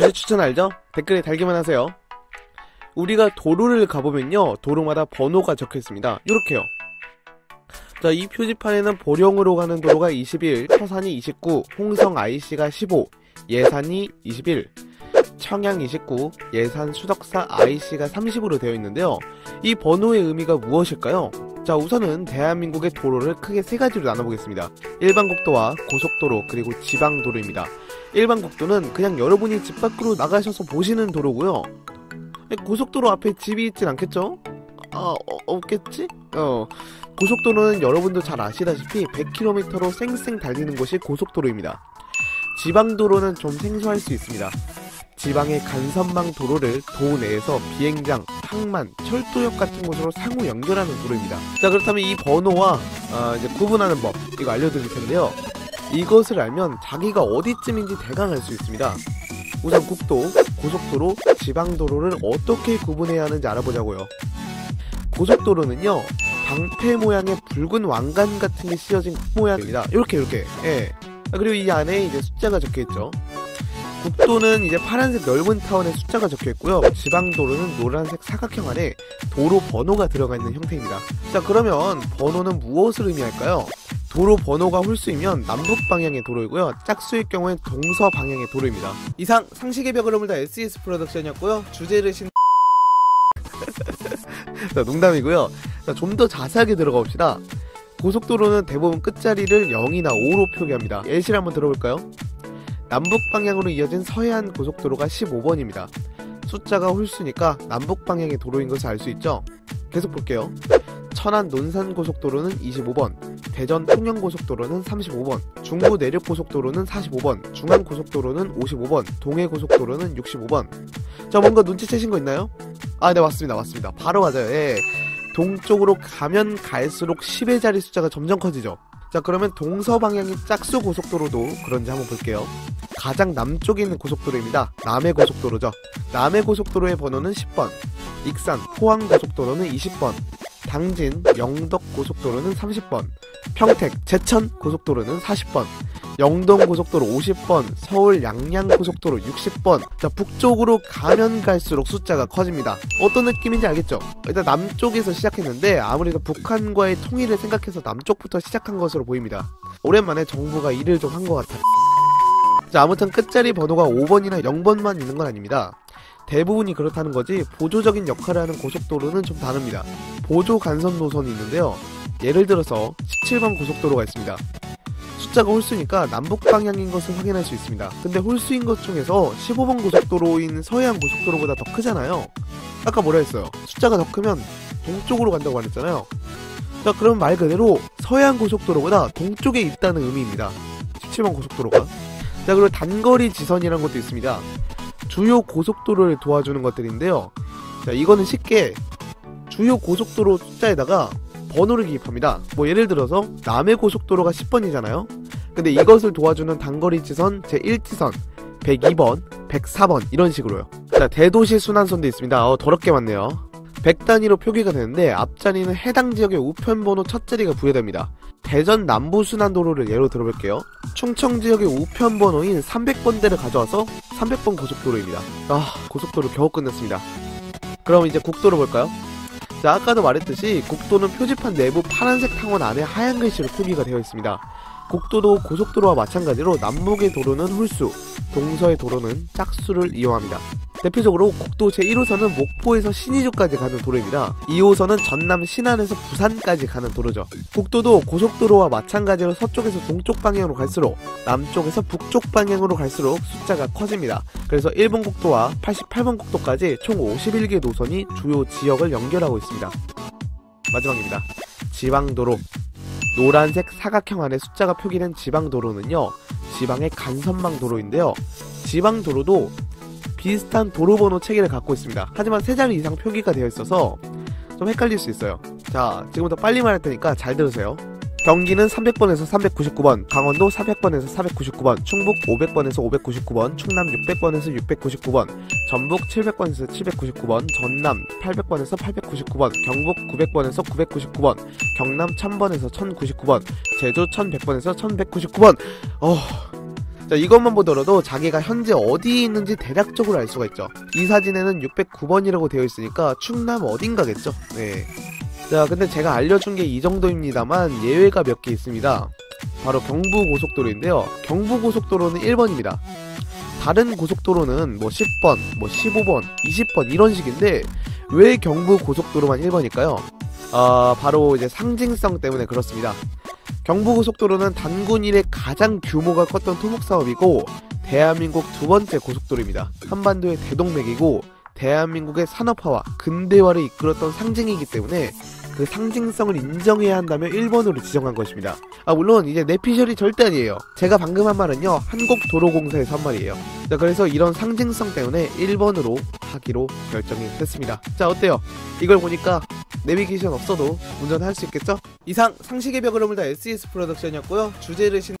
주제 추천 알죠? 댓글에 달기만 하세요. 우리가 도로를 가보면요. 도로마다 번호가 적혀 있습니다. 이렇게요. 자, 이 표지판에는 보령으로 가는 도로가 21, 서산이 29, 홍성 IC가 15, 예산이 21, 청양 29, 예산 수덕사 IC가 30으로 되어 있는데요. 이 번호의 의미가 무엇일까요? 자, 우선은 대한민국의 도로를 크게 세 가지로 나눠보겠습니다. 일반 국도와 고속도로, 그리고 지방도로입니다. 일반 국도는 그냥 여러분이 집 밖으로 나가셔서 보시는 도로고요. 고속도로 앞에 집이 있진 않겠죠? 아, 어, 없겠지? 어. 고속도로는 여러분도 잘 아시다시피 100km로 쌩쌩 달리는 곳이 고속도로입니다. 지방도로는 좀 생소할 수 있습니다. 지방의 간선망 도로를 도 내에서 비행장, 항만, 철도역 같은 곳으로 상호 연결하는 도로입니다. 자 그렇다면 이 번호와 어, 이제 구분하는 법 이거 알려드릴 텐데요. 이것을 알면 자기가 어디쯤인지 대강 알 수 있습니다. 우선 국도, 고속도로, 지방도로를 어떻게 구분해야 하는지 알아보자고요. 고속도로는요 방패 모양의 붉은 왕관 같은 게 씌어진 모양입니다. 이렇게 이렇게. 예. 아, 그리고 이 안에 이제 숫자가 적혀 있죠. 국도는 이제 파란색 넓은 타원에 숫자가 적혀 있고요. 지방도로는 노란색 사각형 안에 도로 번호가 들어가 있는 형태입니다. 자, 그러면 번호는 무엇을 의미할까요? 도로 번호가 홀수이면 남북 방향의 도로이고요. 짝수일 경우엔 동서 방향의 도로입니다. 이상 상식의 벽을 허물다 SES 프로덕션이었고요. 주제를 신 자, 농담이고요. 자, 좀더 자세하게 들어가 봅시다. 고속도로는 대부분 끝자리를 0이나 5로 표기합니다. 예시를 한번 들어볼까요? 남북 방향으로 이어진 서해안 고속도로가 15번입니다. 숫자가 홀수니까 남북 방향의 도로인 것을 알 수 있죠? 계속 볼게요. 천안 논산 고속도로는 25번, 대전 통영 고속도로는 35번, 중부 내륙 고속도로는 45번, 중앙 고속도로는 55번, 동해 고속도로는 65번. 자, 뭔가 눈치채신 거 있나요? 아, 네, 맞습니다. 맞습니다. 바로 맞아요. 예. 동쪽으로 가면 갈수록 10의 자리 숫자가 점점 커지죠. 자, 그러면 동서 방향인 짝수 고속도로도 그런지 한번 볼게요. 가장 남쪽에 있는 고속도로입니다. 남해 고속도로죠. 남해 고속도로의 번호는 10번, 익산, 포항 고속도로는 20번, 당진, 영덕 고속도로는 30번, 평택, 제천 고속도로는 40번, 영동 고속도로 50번, 서울 양양 고속도로 60번. 자, 북쪽으로 가면 갈수록 숫자가 커집니다. 어떤 느낌인지 알겠죠? 일단 남쪽에서 시작했는데 아무래도 북한과의 통일을 생각해서 남쪽부터 시작한 것으로 보입니다. 오랜만에 정부가 일을 좀 한 것 같아요. 자, 아무튼 끝자리 번호가 5번이나 0번만 있는 건 아닙니다. 대부분이 그렇다는 거지 보조적인 역할을 하는 고속도로는 좀 다릅니다. 보조 간선 노선이 있는데요. 예를 들어서 17번 고속도로가 있습니다. 숫자가 홀수니까 남북 방향인 것을 확인할 수 있습니다. 근데 홀수인 것 중에서 15번 고속도로인 서해안 고속도로보다 더 크잖아요. 아까 뭐라 했어요? 숫자가 더 크면 동쪽으로 간다고 말했잖아요. 자, 그럼 말 그대로 서해안 고속도로보다 동쪽에 있다는 의미입니다. 17번 고속도로가. 자, 그리고 단거리 지선이라는 것도 있습니다. 주요 고속도로를 도와주는 것들인데요. 자, 이거는 쉽게 주요 고속도로 숫자에다가 번호를 기입합니다. 뭐 예를 들어서 남해 고속도로가 10번이잖아요. 근데 이것을 도와주는 단거리 지선 제1지선 102번, 104번 이런 식으로요. 자, 대도시 순환선도 있습니다. 어, 더럽게 많네요. 100단위로 표기가 되는데 앞자리는 해당 지역의 우편번호 첫 자리가 부여됩니다. 대전 남부순환도로를 예로 들어볼게요. 충청 지역의 우편번호인 300번대를 가져와서 300번 고속도로입니다. 아, 고속도로 겨우 끝냈습니다. 그럼 이제 국도로 볼까요? 자, 아까도 말했듯이 국도는 표지판 내부 파란색 탕원 안에 하얀 글씨로 표기가 되어 있습니다. 국도도 고속도로와 마찬가지로 남북의 도로는 홀수, 동서의 도로는 짝수를 이용합니다. 대표적으로 국도 제1호선은 목포에서 신의주까지 가는 도로입니다. 2호선은 전남 신안에서 부산까지 가는 도로죠. 국도도 고속도로와 마찬가지로 서쪽에서 동쪽 방향으로 갈수록 남쪽에서 북쪽 방향으로 갈수록 숫자가 커집니다. 그래서 1번 국도와 88번 국도까지 총 51개 노선이 주요 지역을 연결하고 있습니다. 마지막입니다. 지방도로 노란색 사각형 안에 숫자가 표기된 지방도로는요 지방의 간선망 도로인데요 지방도로도 비슷한 도로번호 체계를 갖고 있습니다. 하지만 세 자리 이상 표기가 되어 있어서 좀 헷갈릴 수 있어요. 자, 지금부터 빨리 말할 테니까 잘 들으세요. 경기는 300번에서 399번, 강원도 400번에서 499번, 충북 500번에서 599번, 충남 600번에서 699번, 전북 700번에서 799번, 전남 800번에서 899번, 경북 900번에서 999번, 경남 1000번에서 1099번, 제주 1100번에서 1199번. 어, 자, 이것만 보더라도 자기가 현재 어디에 있는지 대략적으로 알 수가 있죠. 이 사진에는 609번이라고 되어 있으니까 충남 어딘가겠죠. 네. 자, 근데 제가 알려준 게 이 정도입니다만 예외가 몇 개 있습니다. 바로 경부고속도로인데요. 경부고속도로는 1번입니다. 다른 고속도로는 뭐 10번, 뭐 15번, 20번 이런 식인데 왜 경부고속도로만 1번일까요? 아, 바로 이제 상징성 때문에 그렇습니다. 경부고속도로는 단군 이래 가장 규모가 컸던 토목 사업이고 대한민국 두 번째 고속도로입니다. 한반도의 대동맥이고 대한민국의 산업화와 근대화를 이끌었던 상징이기 때문에 그 상징성을 인정해야 한다면 1번으로 지정한 것입니다. 아 물론 이제 내피셜이 절대 아니에요. 제가 방금 한 말은요 한국도로공사에서 한 말이에요. 자 그래서 이런 상징성 때문에 1번으로 하기로 결정이 됐습니다. 자 어때요? 이걸 보니까 내비게이션 없어도 운전할 수 있겠죠? 이상 상식의 벽을 허물다 SES 프로덕션이었고요. 주제를 신